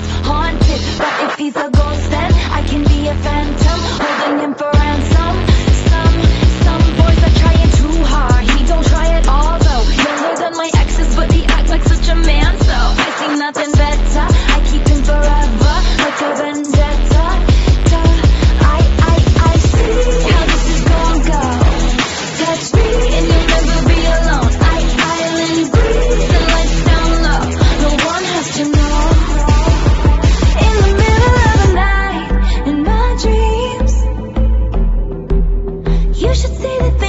that's haunted should say that